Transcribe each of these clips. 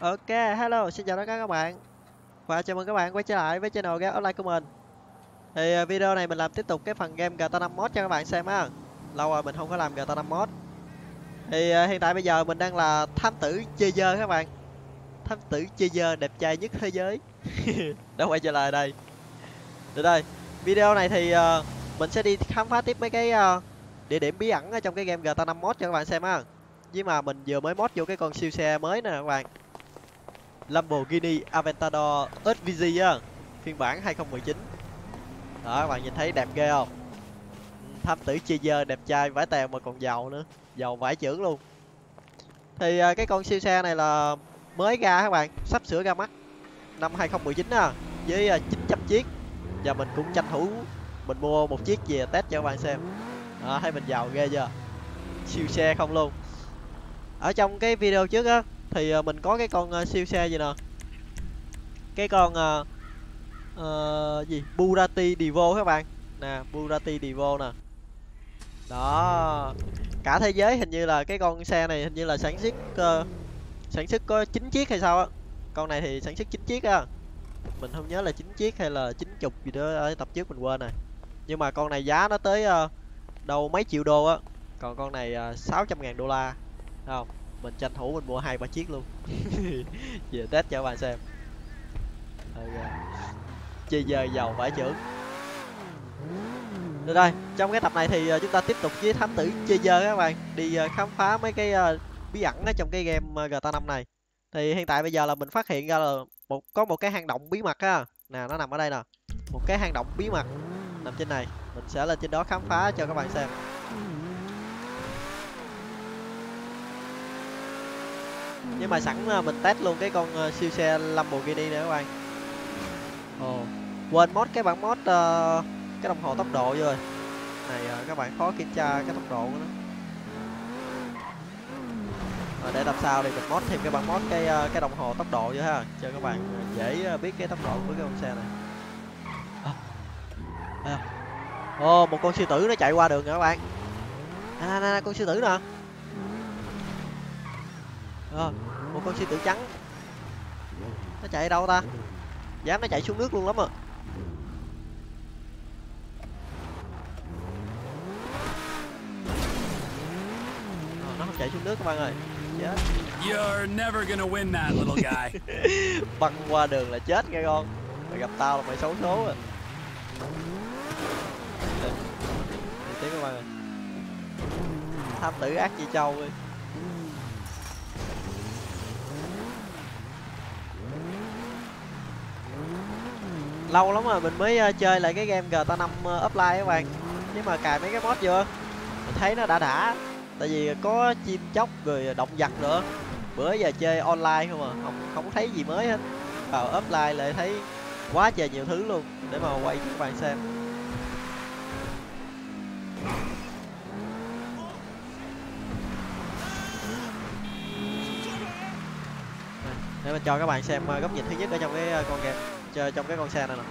Ok, hello, xin chào tất cả các bạn. Và chào mừng các bạn quay trở lại với channel Game Online của mình. Thì à, video này mình làm tiếp tục cái phần game GTA 5 mod cho các bạn xem á. Lâu rồi mình không có làm GTA 5 mod Thì à, hiện tại bây giờ mình đang là thám tử chơi dơ các bạn. Thám tử chơi dơ đẹp trai nhất thế giới. Đã quay trở lại đây. Được đây, video này thì à, mình sẽ đi khám phá tiếp mấy cái địa điểm bí ẩn ở trong cái game GTA 5 mod cho các bạn xem á. Với mà mình vừa mới mod vô cái con siêu xe mới nè các bạn. Lamborghini Aventador SVG á phiên bản 2019 đó các bạn nhìn thấy đẹp ghê không? Tham thám tử dơ đẹp trai vải tèo mà còn giàu nữa giàu vải trưởng luôn. Thì à, cái con siêu xe này là mới ra các bạn? Sắp sửa ra mắt năm 2019 á à, với à, 900 chiếc. Và mình cũng tranh thủ mình mua một chiếc về test cho các bạn xem. Đó, thấy mình giàu ghê chưa? Siêu xe không luôn. Ở trong cái video trước á thì uh, mình có cái con uh, siêu xe gì nè? Cái con uh, uh, gì? Bugatti Divo các bạn. Nè Bugatti Divo nè. Đó. Cả thế giới hình như là cái con xe này hình như là sản xuất uh, sản xuất có 9 chiếc hay sao á. Con này thì sản xuất 9 chiếc á. Mình không nhớ là 9 chiếc hay là 90 gì đó ở tập trước mình quên rồi. Nhưng mà con này giá nó tới uh, đâu mấy triệu đô á. Còn con này uh, 600 ngàn đô la. Không? Mình tranh thủ mình mua hai ba chiếc luôn. Về test cho các bạn xem. Okay. À, chơi giờ giàu vải trưởng. Được rồi trong cái tập này thì à, chúng ta tiếp tục với thám tử chơi giờ các bạn. Đi à, khám phá mấy cái bí ẩn ở trong cái game GTA 5 này. Thì hiện tại bây giờ là mình phát hiện ra là một, có một cái hang động bí mật á. Nè, nó nằm ở đây nè. Một cái hang động bí mật nằm trên này. Mình sẽ lên trên đó khám phá cho các bạn xem. Nhưng mà sẵn ờ, mình test luôn cái con ờ, siêu xe Lamborghini nữa các bạn. Ồ. Quên mod cái bản mod ờ, cái đồng hồ tốc độ vô rồi. Này các bạn khó kiểm tra cái tốc độ của nó. Rồi để tập sau thì mình mod thêm cái bản mod cái cái đồng hồ tốc độ vô ha cho các bạn dễ biết cái tốc độ của cái con xe này. À. Đây không? ồ một con sư tử nó chạy qua đường nè các bạn. Nè nè nè con sư tử nè Ờ, một con sư tử trắng. Nó chạy đâu ta? Dám nó chạy xuống nước luôn lắm à. Ờ, nó không chạy xuống nước các bạn ơi. Chết. You're never gonna win that, little guy. băng qua đường là chết nghe con. Mày gặp tao là mày xấu số à. Đây, đi tiếp các bạn ơi. Tham tử ác như trâu ơi lâu lắm rồi mình mới ờ, chơi lại cái game GTA 5 uh, ờ, offline các bạn. Nhưng mà cài mấy cái mod vô mình thấy nó đã đã. Tại vì có chim chóc rồi động vật nữa. Bữa giờ chơi online không à không không thấy gì mới hết. Vào offline lại thấy quá trời nhiều thứ luôn để mà quay cho các bạn xem. Để mình cho các bạn xem ờ, góc nhìn thứ nhất ở trong cái con game chơi trong cái con xe này nè.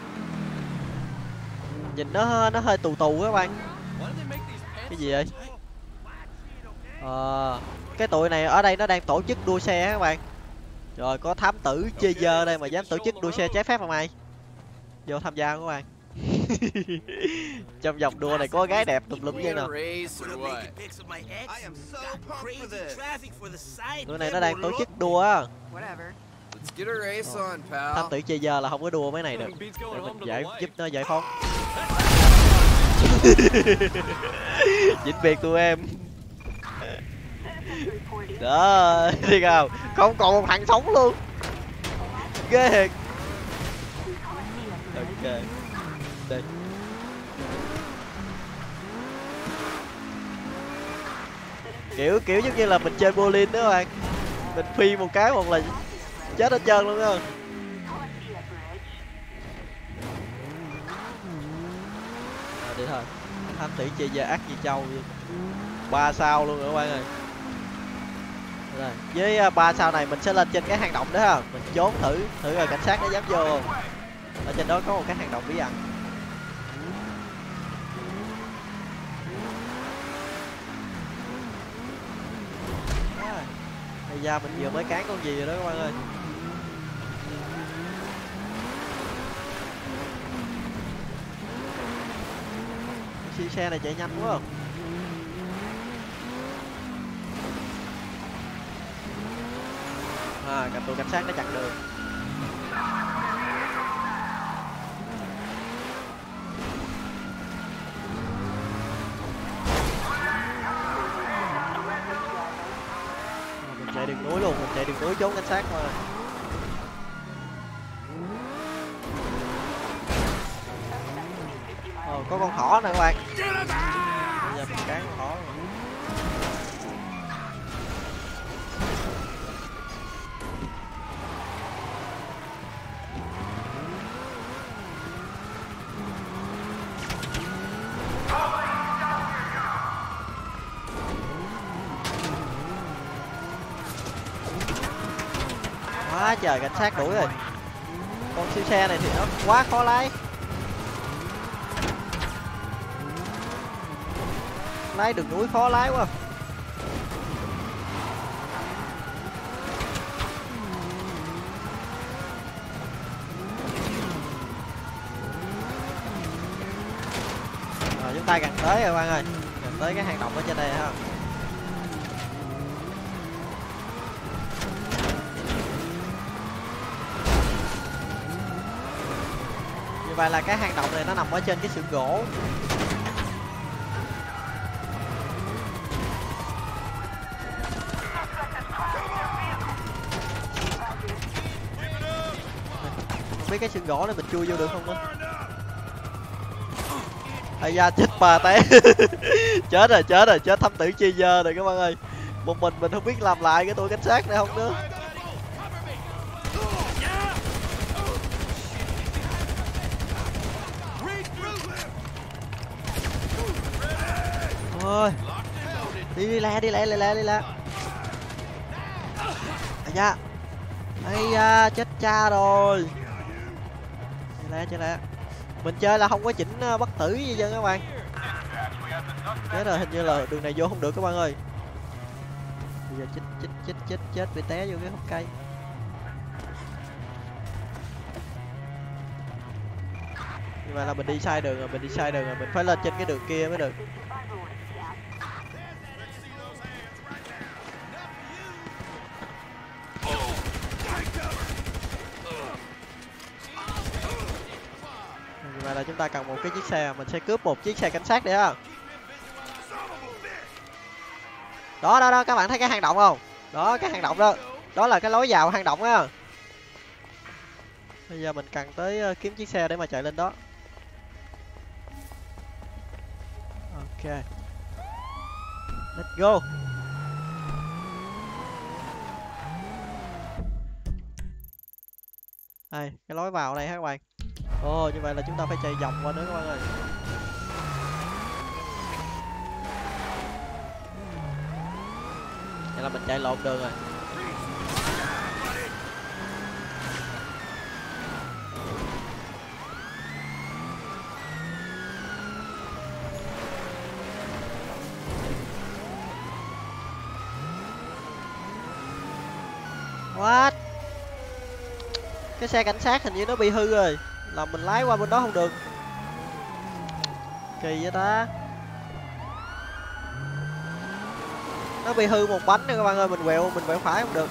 Nhìn nó nó hơi tù tù các bạn. Cái gì vậy? Ờ cái tụi này ở đây nó đang tổ chức đua xe các bạn. Rồi có thám tử chơi dơ đây mà dám tổ chức đua xe trái phép hả mày. Vô tham gia các bạn? Trong vòng đua này có gái đẹp tùm lum vậy nè tụi này nó đang tổ chức đua pal. tử chơi dơ là không có đua mấy này được. Để mình giải giúp nó giải phóng. Dịch biệt tụi em. Đó đi không không còn một thằng sống luôn. Ghê thiệt. Ok. Đây. Kiểu kiểu giống như là mình chơi bowling đó các bạn. Mình phi một cái một là chết hết trơn luôn á. À, đi thôi. Thám thủy chơi về ác như trâu vậy. Ba sao luôn rồi các bạn ơi. Rồi với à, ba sao này mình sẽ lên trên cái hang động đó ha. Mình trốn thử thử rồi cảnh sát nó dám vô. Không ở trên đó có một cái hang động bí ẩn. À, bây giờ mình vừa mới cán con gì rồi đó các bạn ơi. Siêu xe này chạy nhanh quá à. à cả tụi cảnh sát đã chặn đường mình chạy đường núi luôn, mình chạy đường núi trốn cảnh sát thôi Ờ, có con thỏ nè các bạn. Bây giờ mình cán con thỏ. Rồi. quá trời cảnh sát đuổi rồi. Con siêu xe này thì nó quá khó lái lái đường núi khó lái quá. Rồi, chúng ta gần tới rồi bạn ơi. Gần tới cái hang động ở trên đây ha như vậy là cái hang động này nó nằm ở trên cái sườn gỗ. Biết cái xương gỗ này mình chui vô được không á? Ai da, chết bà té. Chết rồi chết rồi, chết thám tử chi dơ rồi các bạn ơi. Một mình mình không biết làm lại cái tôi cảnh sát này không nữa. Thôi đi đi lẹ đi lẹ lẹ lẹ, đi lẹ. Ai da. Ai da, chết cha rồi chơi lẹ chơi lẹ mình chơi là không có chỉnh ờ, bất tử gì dân các bạn. Thế rồi hình như là đường này vô không được các bạn ơi. Bây giờ chết chết chết chết chết bị té vô cái hốc cây. Nhưng mà là mình đi sai đường rồi, mình đi sai đường rồi, mình phải lên trên cái đường kia mới được. Ta cần một cái chiếc xe mình sẽ cướp một chiếc xe cảnh sát đi ha. Đó đó đó, các bạn thấy cái hang động không? Đó, cái hang động đó. Đó là cái lối vào hang động á. Bây giờ mình cần tới ờ, kiếm chiếc xe để mà chạy lên đó. Ok. Let's go. Đây, cái lối vào đây các bạn? Ồ, như vậy là chúng ta phải chạy vòng qua nữa các bạn ơi vậy là mình chạy lộn đường rồi. What? Cái xe cảnh sát hình như nó bị hư rồi. Là mình lái qua bên đó không được. Kỳ vậy ta. Nó bị hư một bánh nữa các bạn ơi, Mình quẹo mình quẹo phải không được.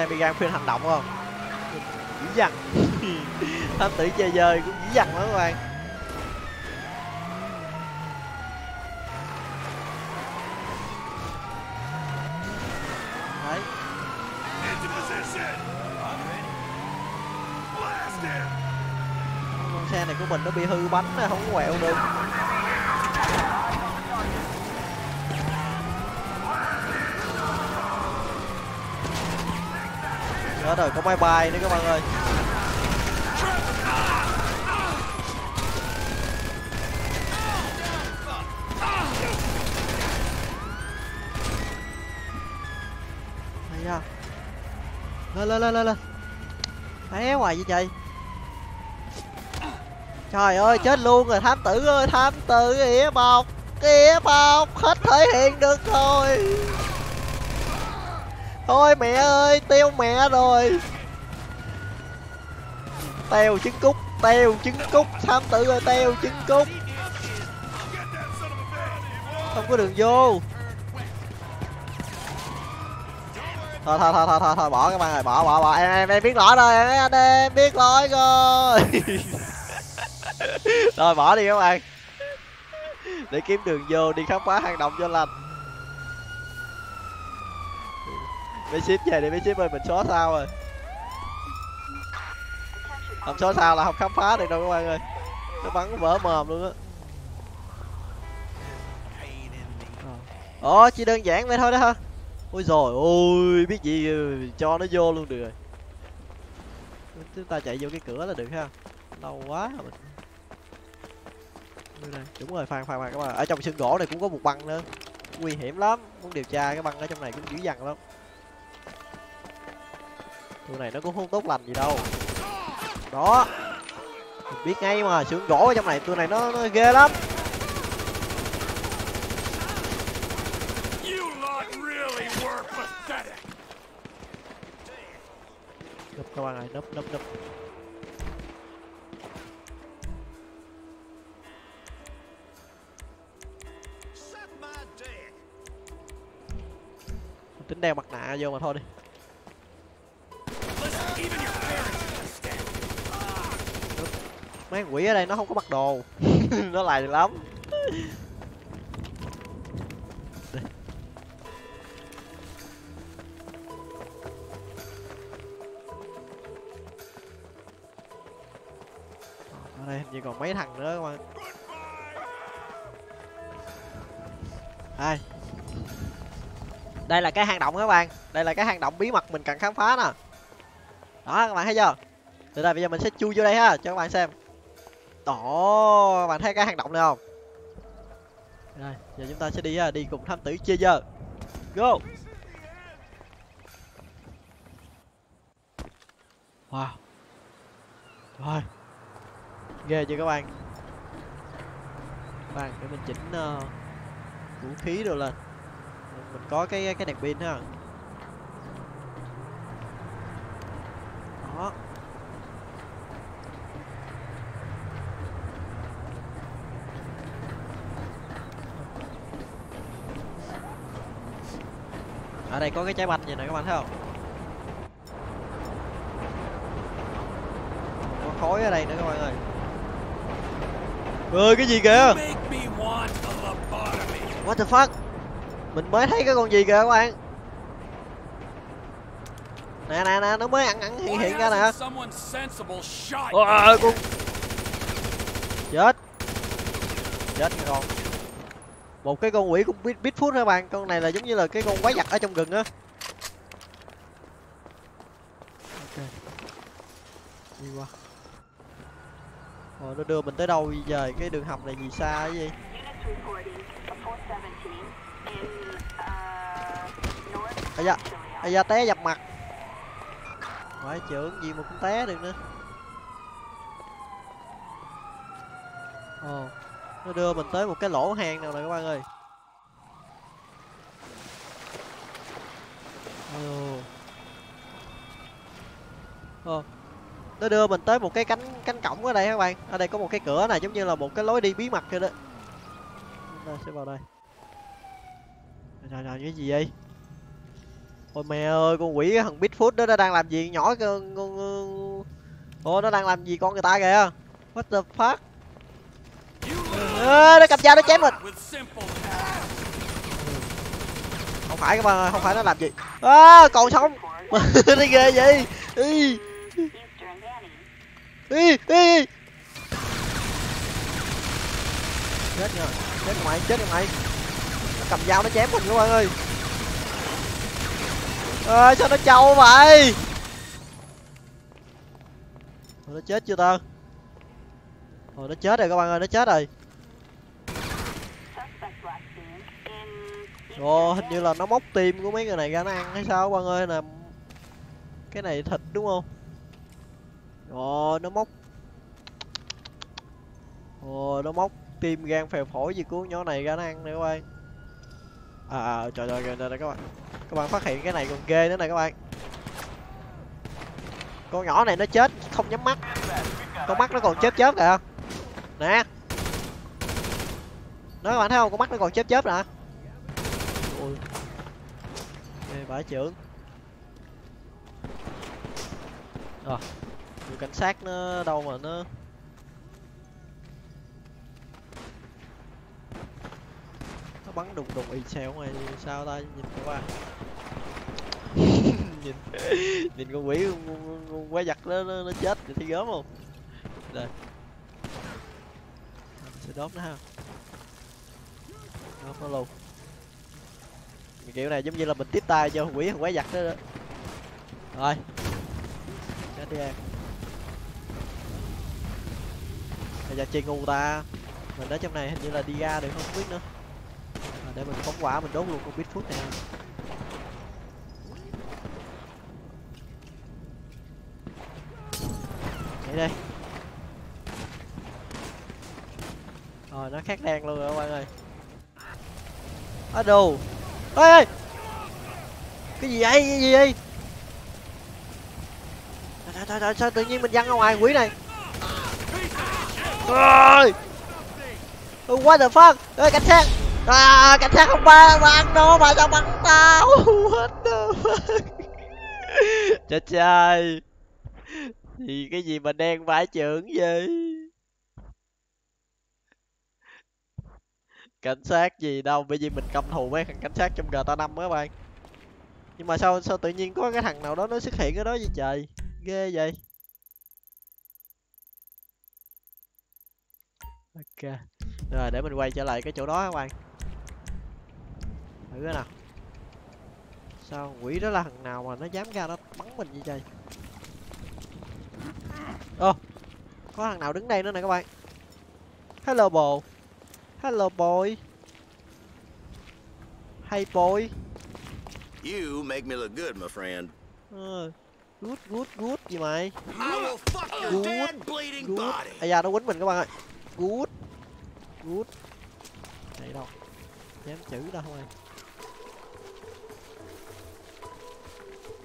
À, Hoàng bị gan hành động không? Dữ dằn. Thám tử chơi dơi cũng dữ dằn lắm các bạn. Đấy. Con xe này của mình nó bị hư bánh không có quẹo được. Đó rồi có máy bay nữa các bạn ơi. Mày ra lên lên lên lên lên. Té hoài vậy trời. Trời ơi, chết luôn rồi, thám tử ơi, thám tử ỉa bọc ỉa bọc, hết thể hiện được rồi thôi mẹ ơi teo mẹ rồi. Teo trứng cút teo trứng cút. Tham tử ơi teo trứng cút. Không có đường vô. Thôi thôi thôi thôi thôi, thôi bỏ các bạn ơi bỏ bỏ bỏ. Em em, em biết lỗi rồi em anh em biết lỗi rồi. Rồi bỏ đi các bạn. Để kiếm đường vô đi khám phá hang động cho lành. Mấy ship về đi mấy ship ơi mình xóa sao rồi không xóa sao là không khám phá được đâu các bạn ơi nó bắn vỡ mồm luôn á Ồ, chỉ đơn giản vậy thôi đó hả? Ôi rồi ôi, biết gì cho nó vô luôn được rồi. Chúng ta chạy vô cái cửa là được ha. Lâu quá mình. Đây đúng rồi, phan phan khoan các bạn. Ở trong sân gỗ này cũng có một băng nữa. Nguy hiểm lắm, muốn điều tra cái băng ở trong này cũng dữ dằn lắm. Tụi này nó cũng không tốt lành gì đâu. Đó. Mình biết ngay mà, xưởng gỗ ở trong này tụi này nó, nó ghê lắm. Núp các bạn ơi núp núp núp tính đeo mặt nạ vô mà thôi đi mấy quỷ ở đây nó không có mặc đồ. Nó lại được lắm. Đây. ở đây hình như còn mấy thằng nữa các bạn đây. Đây là cái hang động các bạn. Đây là cái hang động bí mật mình cần khám phá nè. Đó, các bạn thấy chưa? Từ đây bây giờ mình sẽ chui vô đây ha, cho các bạn xem đó bạn thấy cái hang động này không? Rồi, giờ chúng ta sẽ đi à, đi cùng thám tử chia giờ go! Wow. Rồi. Ghê chưa các bạn? Bạn để mình chỉnh uh, vũ khí rồi lên. Mình có cái cái đèn pin ha. Đó. Ở đây có cái trái banh gì nè các bạn thấy không? Có khói ở đây nữa các bạn ơi. Ơi cái gì kìa? What the fuck? Mình mới thấy cái con gì kìa các bạn. Nè nè nè nó mới ăn ăn hiện hiện ra nè. Ôi, con chết. Chết rồi. con một cái con quỷ cũng biết biết phút các bạn? Con này là giống như là cái con quái vật ở trong rừng á. Ok. Đi qua. Rồi nó đưa mình tới đâu bây giờ cái đường hầm này gì xa cái gì? Units reporting a 417 in North ây da ây da té dập mặt. Phải trưởng gì mà cũng té được nữa. Ồ nó đưa mình tới một cái lỗ hang nào nè các bạn ơi. Ồ. Ồ. Nó đưa mình tới một cái cánh cánh cổng ở đây các bạn. Ở đây có một cái cửa này giống như là một cái lối đi bí mật kia đó. Chúng ta sẽ vào đây. Rồi rồi cái gì vậy? Ôi mẹ ơi con quỷ thằng Bigfoot đó nó đang làm gì nhỏ cái con, con... ồ nó đang làm gì con người ta kìa? What the fuck? Ê, nó cầm dao nó chém mình không phải các bạn ơi không phải nó làm gì. À, còn sống. Nó ghê vậy. Annie. y y chết rồi chết mày chết mày. Nó cầm dao nó chém mình các bạn ơi ơi sao nó trâu vậy? Nó chết chưa ta? Ôi nó chết rồi các bạn ơi nó chết rồi Ồ hình như là nó móc tim của mấy người này ra nó ăn hay sao các bạn ơi nè Cái này thịt đúng không? Ồ nó móc ồ nó móc tim gan phèo phổi gì của nhỏ này ra nó ăn nè các bạn. À, à trời trời trời trời các bạn. Các bạn phát hiện cái này còn ghê nữa này các bạn. Con nhỏ này nó chết không nhắm mắt. Con mắt nó còn chớp chớp kìa. Nè. Nó các bạn thấy không? Con mắt nó còn chớp chớp nè. Ê, bãi trưởng. Rồi. Người cảnh sát nó đâu mà nó nó bắn đùng đùng y xèo ngoài sao ta nhìn qua nhìn nhìn con quỷ con, con, quái vật nó, nó, nó chết thì thấy gớm không? Đây. Mình sẽ đốt nó ha. Đốt nó luôn kiểu này giống như là mình tiếp tay cho quỷ thằng quái vật đó, đó. rồi. Chết đi em. Bây giờ chơi ngu ta mình ở trong này hình như là đi ra được không biết nữa. À, để mình phóng quả mình đốt luôn con bít phút này. Nhảy đây. Rồi nó khác đen luôn rồi các bạn ơi. Á đồ ê ê. Cái gì vậy? Cái gì vậy? Trời trời trời sao tự nhiên mình văng ra ngoài quỷ này? Rồi what the fuck? Ơi cảnh sát. À cảnh sát không ba bắn nó mà sao bắn tao. What the fuck? Chết trai. Thì cái gì mà đen vãi trưởng vậy? Cảnh sát gì đâu, bởi vì mình căm thù mấy thằng cảnh sát trong GTA 5 á các bạn. Nhưng mà sao sao tự nhiên có cái thằng nào đó nó xuất hiện ở đó vậy trời? Ghê vậy. Ok. Rồi, để mình quay trở lại cái chỗ đó các bạn. Thử cái nào. Sao quỷ đó là thằng nào mà nó dám ra nó bắn mình vậy trời? Ô, có thằng nào đứng đây nữa nè các bạn. Hello bồ hello boy. Hey boy. You make me look good, my friend. ờ good good good gì mày? I will fuck your Good. dead, bleeding good. body. à da nó quýnh mình các bạn ơi good. Good. Này đâu dám chữ đâu không ơi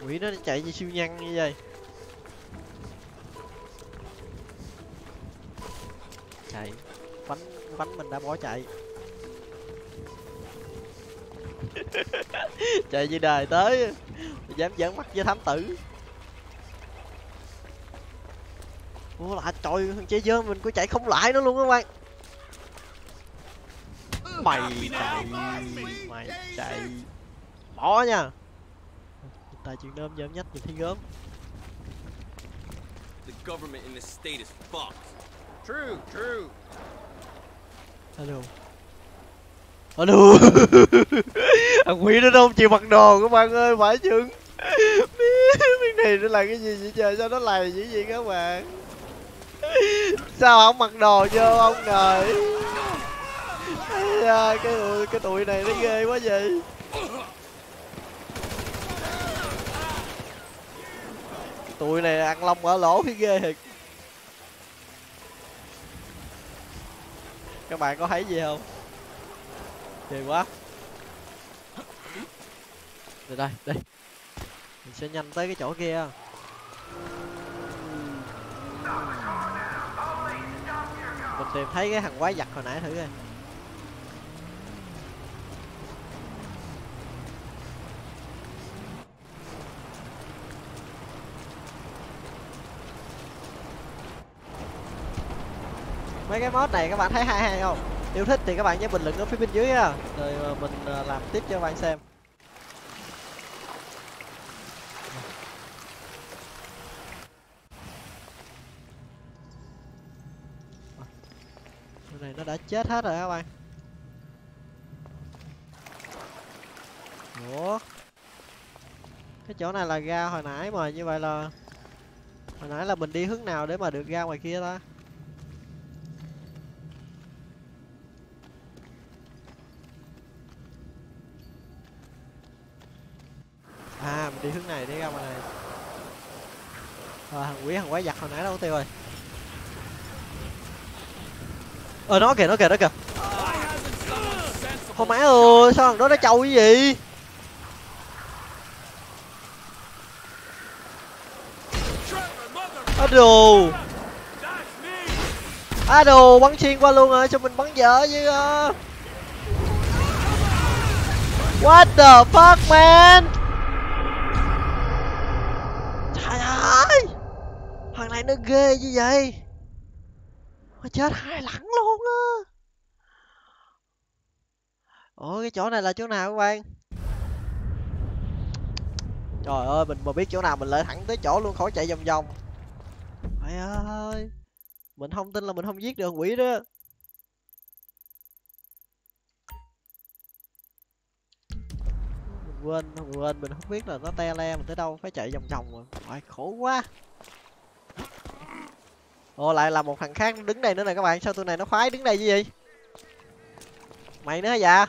quỷ nó chạy như siêu nhân như vậy. Chạy bánh bánh mình đã bỏ chạy. Chạy như đời tới dám giỡn mắt với thám tử. Ủa là trời thằng chơi dơ mình có chạy không lại nữa luôn các bạn. Mày chạy Mày chạy. Bỏ nha. Tài chuyện nôm dơm nhách nhìn thấy gớm. The government in this state is fucked. True, true. Alo Alo Thằng quỷ nó đâu chịu mặc đồ các bạn ơi phải chừng. Biết này nó là cái gì vậy trời? Sao nó lầy dữ vậy các bạn? Sao không mặc đồ vô ông trời? Cái tụi, cái tụi này nó ghê quá vậy. Tụi này ăn lông ở lỗ thì ghê thiệt. Các bạn có thấy gì không? Kỳ quá. Rồi đây, đây. Mình sẽ nhanh tới cái chỗ kia. Mình tìm thấy cái thằng quái vật hồi nãy thử coi. Mấy cái mod này các bạn thấy hay hay không? Yêu thích thì các bạn nhớ bình luận ở phía bên dưới á. Rồi ờ, mình ờ, làm tiếp cho các bạn xem. Cái này nó đã chết hết rồi các bạn. Ủa? Cái chỗ này là ga hồi nãy mà, như vậy là, hồi nãy là mình đi hướng nào để mà được ra ngoài kia ta à mình đi hướng này để ra ngoài này rồi thằng quý, thằng quái giặt hồi nãy đâu tiêu rồi. Ờ nó kìa nó kìa nó kìa. không Thôi má ơi, sao thằng đó nó trâu cái gì? Trevor. Á đồ. Á đồ bắn xuyên qua luôn rồi, cho mình bắn dở chứ. Ờ. What the fuck, man? Này nó ghê như vậy. Mà chết hai lẳng luôn á. Ủa cái chỗ này là chỗ nào các bạn? Trời ơi, mình mà biết chỗ nào mình lại thẳng tới chỗ luôn khỏi chạy vòng vòng. Trời ơi. Mình không tin là mình không giết được quỷ đó. Mình quên, mình quên, mình không biết là nó te le mình tới đâu phải chạy vòng vòng rồi. Khổ quá. Ồ lại là một thằng khác đứng đây nữa nè các bạn, sao tụi này nó khoái đứng đây chứ gì? Mày nữa hả dạ?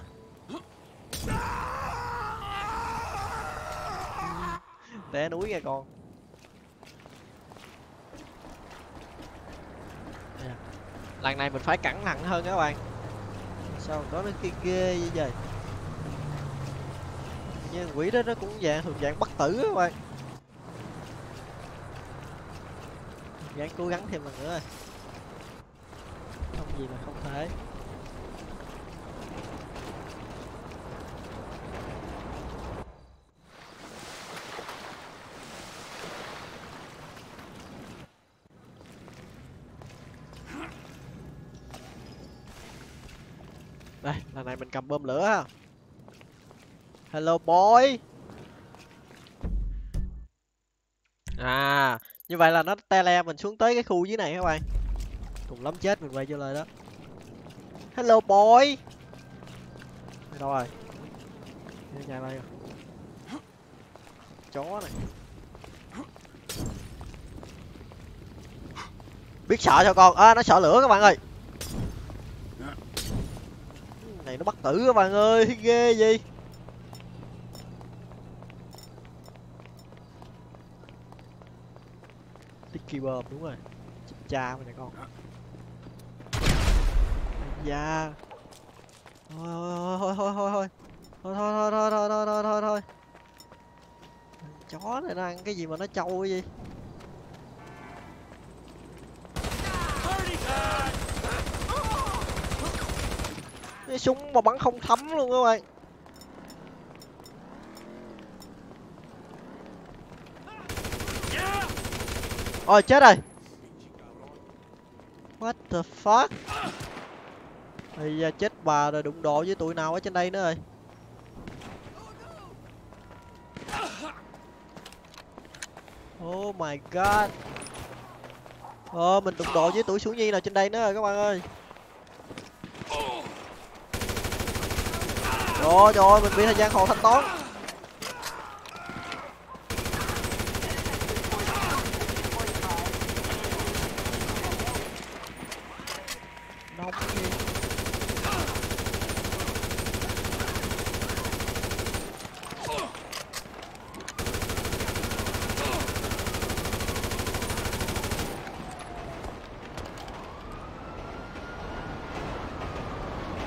té núi kìa con. Lần này mình phải cẩn thận hơn các bạn. Sao có nó kia ghê như vậy như quỷ đó nó cũng dạng thuộc dạng bất tử các bạn. Gắng cố gắng thêm lần nữa rồi không gì mà không thể. Đây, lần này mình cầm bơm lửa ha. Hello, boy. Như vậy là nó tele mình xuống tới cái khu dưới này các bạn. Cùng lắm chết mình quay trở lại đó. Hello boy. Đâu rồi? Đi nhà đây rồi. chó này. Biết sợ cho con. À, nó sợ lửa các bạn ơi. Này nó bắt tử các bạn ơi. Ghê gì Sticky bomb đúng rồi Chích cha mày này con da thôi thôi thôi thôi thôi thôi thôi thôi thôi thôi thôi thôi thôi chó này nó ăn cái gì mà nó trâu cái gì cái súng mà bắn không thấm luôn các bạn ôi chết rồi. What the fuck? Bây giờ chết bà rồi đụng độ với tụi nào ở trên đây nữa rồi. Oh my god. Ờ mình đụng độ với tụi xuống nhi nào trên đây nữa rồi các bạn ơi. Trời trời ơi, mình bị thời gian hồ thanh toán Nóng gì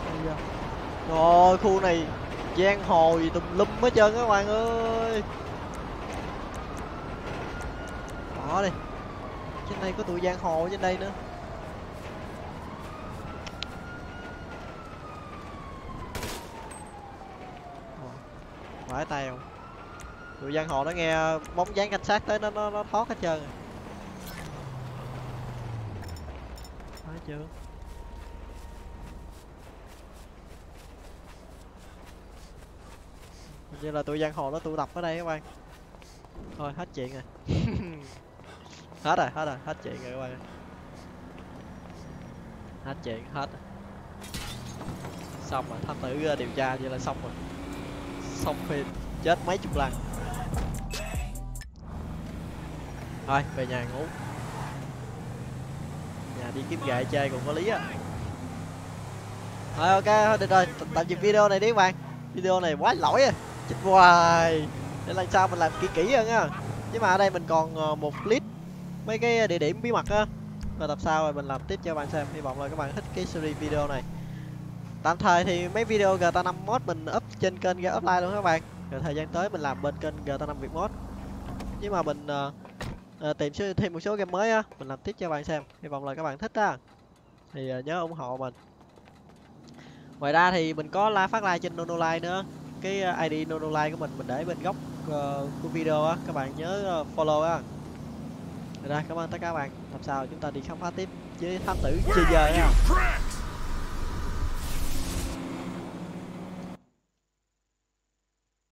Ây da. Rồi khu này hồ gì tùm lum hết trơn các bạn ơi. Bỏ đi. Trên đây có tụi giang hồ trên đây nữa. Phải tay không Tụi giang hồ nó nghe bóng dáng cảnh sát tới nó nó, nó thoát hết trơn rồi. Thấy chưa? Như là tụi giang hồ nó tụ tập ở đây các bạn. Thôi hết chuyện rồi. Hết rồi, hết rồi, hết chuyện rồi các bạn Hết chuyện, hết rồi. Xong rồi, thám tử ờ, điều tra vậy là xong rồi. Xong phim, chết mấy chục lần. Thôi, về nhà ngủ. Nhà đi kiếm gậy chơi cũng có lý á. Thôi ok, thôi được rồi, tạm dừng video này đi các bạn. Video này quá lỗi à chết hoài. Để lần sau mình làm kỹ kỹ hơn á. Nhưng mà ở đây mình còn ờ, một clip mấy cái địa điểm bí mật á. Và tập sau rồi mình làm tiếp cho các bạn xem. Hy vọng là các bạn thích cái series video này. Tạm thời thì mấy video GTA 5 mod mình up trên kênh Game Offline luôn các bạn. Rồi thời gian tới mình làm bên kênh GTA 5 Việt mod nhưng mà mình uh, uh, tìm thêm một số game mới á mình làm tiếp cho các bạn xem. Hy vọng là các bạn thích á. Thì uh, nhớ ủng hộ mình. Ngoài ra thì mình có la phát like trên Nonolive nữa cái ờ, ID Nonolive của mình mình để bên góc ờ, của video á các bạn nhớ ờ, follow á. Rồi cảm ơn tất cả các bạn. Tập sau chúng ta đi khám phá tiếp với thám tử chơi giờ nha?